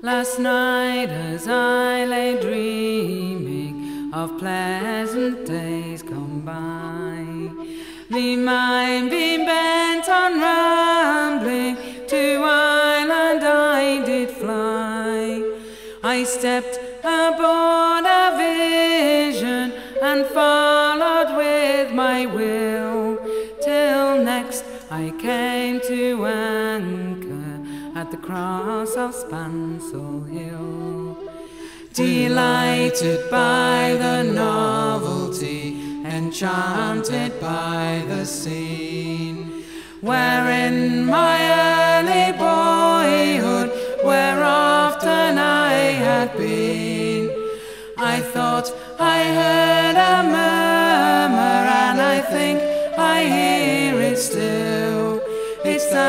Last night, as I lay dreaming of pleasant days gone by, the mind being bent on rambling to Ireland I did fly. I stepped aboard a vision and followed with my will till next I came to anchor at the cross of Spancil Hill. Delighted by the novelty, enchanted by the scene, wherein my early boyhood, where often I had been.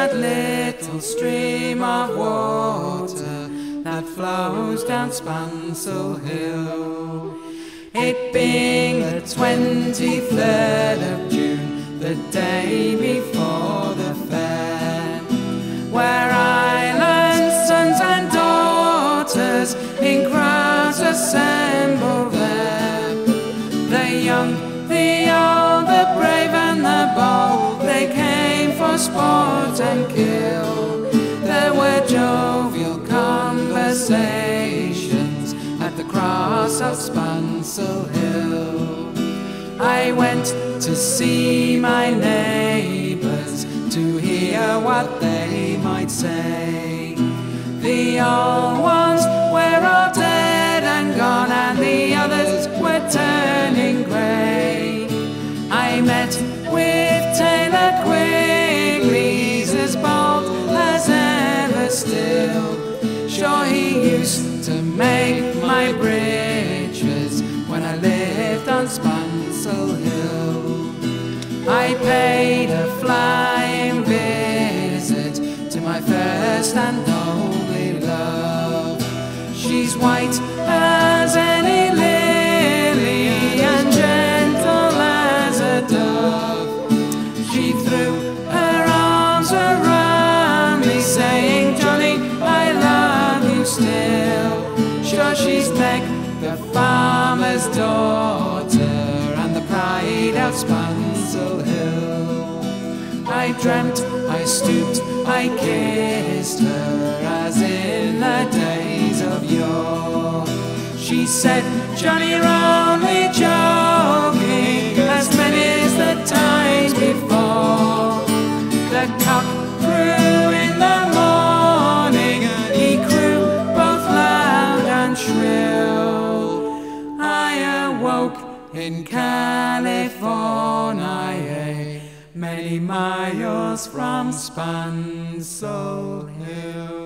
That little stream of water that flows down Spancil Hill. It being the 23rd of June, the day before the fair, where island sons and daughters conversations at the cross of Spancil Hill. I went to see my neighbors to hear what they might say. The old ones were all dead and gone, and the others were turning grey. I met with make my bridges when I lived on Spancil Hill. I paid a flying visit to my first and only love. She's white as any lily and gentle as a dove. She threw her arms around me, saying, Johnny, I love you still. Sure, she's Meg, the farmer's daughter, and the pride of Spancil Hill. I dreamt, I stooped, I kissed her as in the days of yore. She said, Johnny, you're only joking, as many as the times before. The cock California, many miles from Spancil Hill.